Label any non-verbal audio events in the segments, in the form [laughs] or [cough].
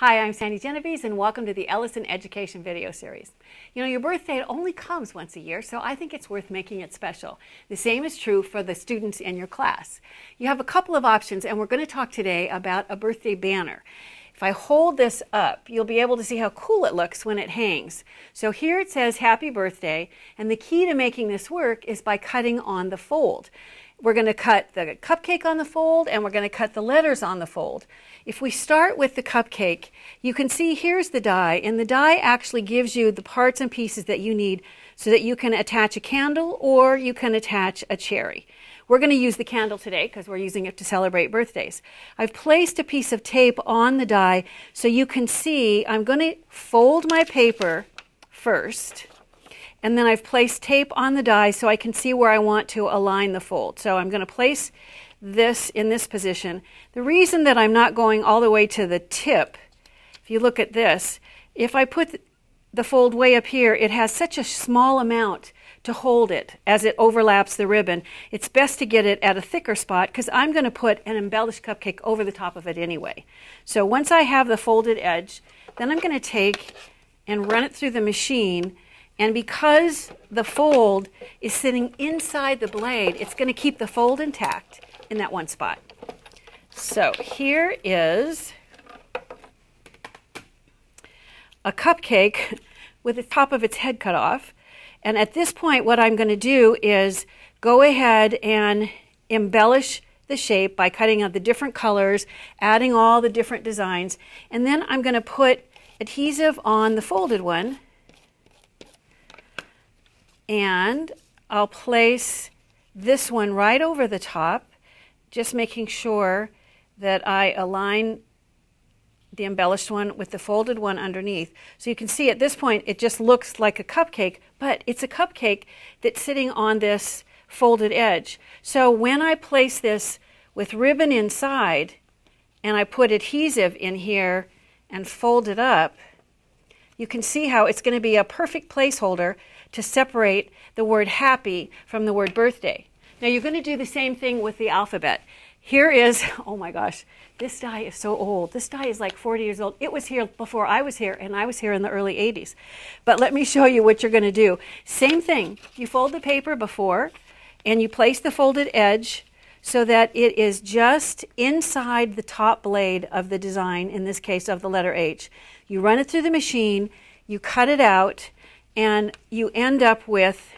Hi, I'm Sandy Genovese and welcome to the Ellison Education video series. You know, your birthday only comes once a year, so I think it's worth making it special. The same is true for the students in your class. You have a couple of options and we're going to talk today about a birthday banner. If I hold this up, you'll be able to see how cool it looks when it hangs. So here it says happy birthday, and the key to making this work is by cutting on the fold. We're going to cut the cupcake on the fold and we're going to cut the letters on the fold. If we start with the cupcake, you can see here's the die, and the die actually gives you the parts and pieces that you need so that you can attach a candle or you can attach a cherry. We're going to use the candle today because we're using it to celebrate birthdays. I've placed a piece of tape on the die so you can see I'm going to fold my paper first and then I've placed tape on the die so I can see where I want to align the fold. So I'm going to place this in this position. The reason that I'm not going all the way to the tip, if you look at this, if I put the fold way up here, it has such a small amount to hold it as it overlaps the ribbon. It's best to get it at a thicker spot because I'm going to put an embellished cupcake over the top of it anyway. So once I have the folded edge, then I'm going to take and run it through the machine and because the fold is sitting inside the blade, it's going to keep the fold intact in that one spot. So here is a cupcake [laughs] with the top of its head cut off. And at this point, what I'm going to do is go ahead and embellish the shape by cutting out the different colors, adding all the different designs, and then I'm going to put adhesive on the folded one and I'll place this one right over the top, just making sure that I align the embellished one with the folded one underneath. So you can see at this point it just looks like a cupcake, but it's a cupcake that's sitting on this folded edge. So when I place this with ribbon inside and I put adhesive in here and fold it up, you can see how it's going to be a perfect placeholder to separate the word happy from the word birthday. Now you're going to do the same thing with the alphabet. Here is, [laughs] oh my gosh, this die is so old. This die is like 40 years old. It was here before I was here, and I was here in the early 80s. But let me show you what you're going to do. Same thing. You fold the paper before, and you place the folded edge so that it is just inside the top blade of the design, in this case of the letter H. You run it through the machine, you cut it out, and you end up with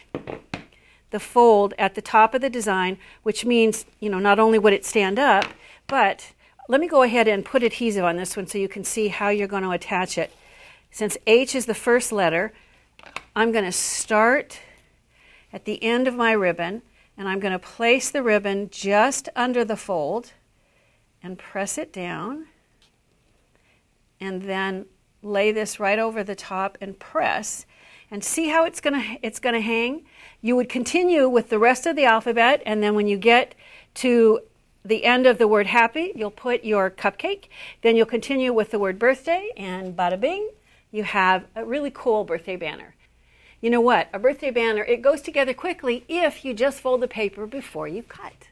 the fold at the top of the design, which means, you know, not only would it stand up, but let me go ahead and put adhesive on this one so you can see how you're going to attach it. Since H is the first letter, I'm going to start at the end of my ribbon and I'm going to place the ribbon just under the fold and press it down and then lay this right over the top and press and see how it's going to it's going to hang you would continue with the rest of the alphabet and then when you get to the end of the word happy you'll put your cupcake then you'll continue with the word birthday and bada bing you have a really cool birthday banner you know what? A birthday banner, it goes together quickly if you just fold the paper before you cut.